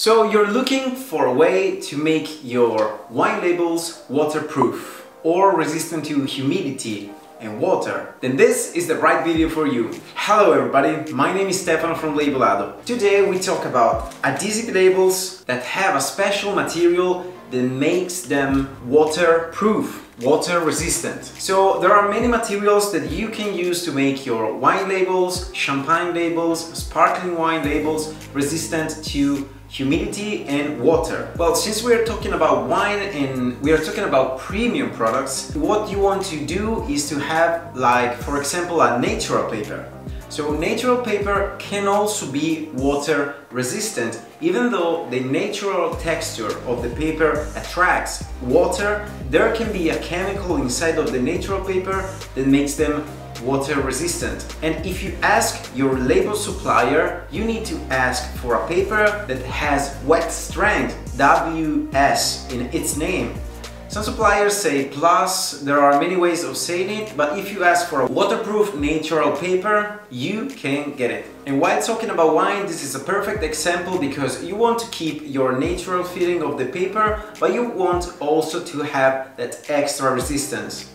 So you're looking for a way to make your wine labels waterproof or resistant to humidity and water, then this is the right video for you. Hello everybody, my name is Stefano from Labelado. Today we talk about adhesive labels that have a special material that makes them waterproof water resistant. So there are many materials that you can use to make your wine labels, champagne labels, sparkling wine labels resistant to humidity and water. Well, since we're talking about wine and we are talking about premium products, what you want to do is to have like, for example, a natural paper. So natural paper can also be water resistant even though the natural texture of the paper attracts water there can be a chemical inside of the natural paper that makes them water resistant. And if you ask your label supplier, you need to ask for a paper that has wet strength, WS, in its name. Some suppliers say plus, there are many ways of saying it, but if you ask for a waterproof natural paper, you can get it. And while talking about wine, this is a perfect example because you want to keep your natural feeling of the paper, but you want also to have that extra resistance.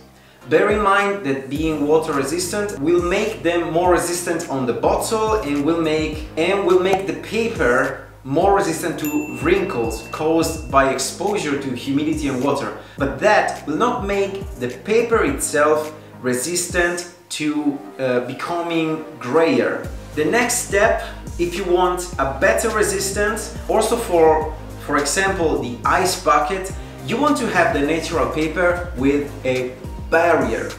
Bear in mind that being water resistant will make them more resistant on the bottle and will make and will make the paper more resistant to wrinkles caused by exposure to humidity and water. But that will not make the paper itself resistant to uh, becoming grayer. The next step, if you want a better resistance, also for, for example, the ice bucket, you want to have the natural paper with a barrier.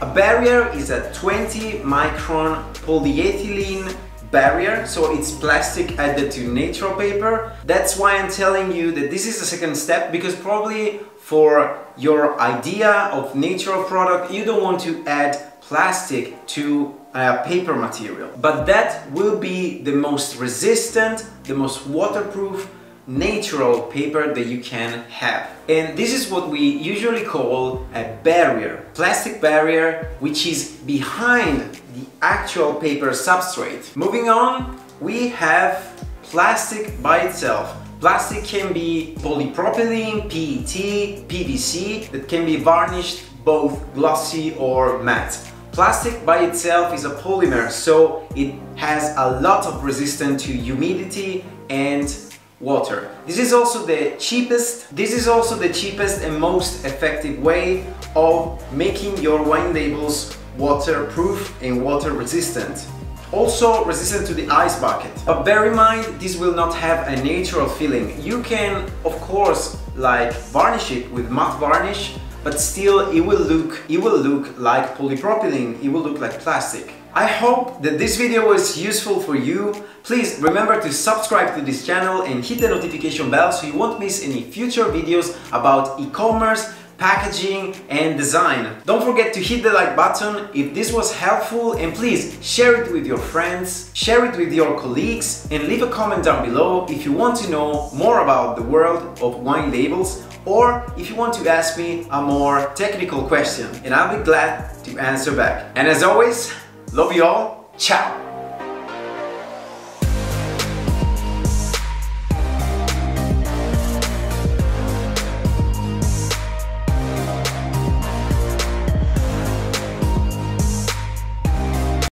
A barrier is a 20 micron polyethylene barrier, so it's plastic added to natural paper. That's why I'm telling you that this is the second step because probably for your idea of natural product, you don't want to add plastic to a paper material. But that will be the most resistant, the most waterproof, natural paper that you can have. And this is what we usually call a barrier, plastic barrier, which is behind the actual paper substrate. Moving on, we have plastic by itself. Plastic can be polypropylene, PET, PVC that can be varnished both glossy or matte. Plastic by itself is a polymer, so it has a lot of resistance to humidity and water. This is also the cheapest, this is also the cheapest and most effective way of making your wine labels waterproof and water resistant. Also resistant to the ice bucket. But bear in mind, this will not have a natural feeling. You can, of course, like varnish it with matte varnish, but still it will look, it will look like polypropylene, it will look like plastic. I hope that this video was useful for you. Please remember to subscribe to this channel and hit the notification bell so you won't miss any future videos about e-commerce, packaging and design. Don't forget to hit the like button if this was helpful and please share it with your friends, share it with your colleagues and leave a comment down below if you want to know more about the world of wine labels or if you want to ask me a more technical question and I'll be glad to answer back. And as always, Love you all. Ciao.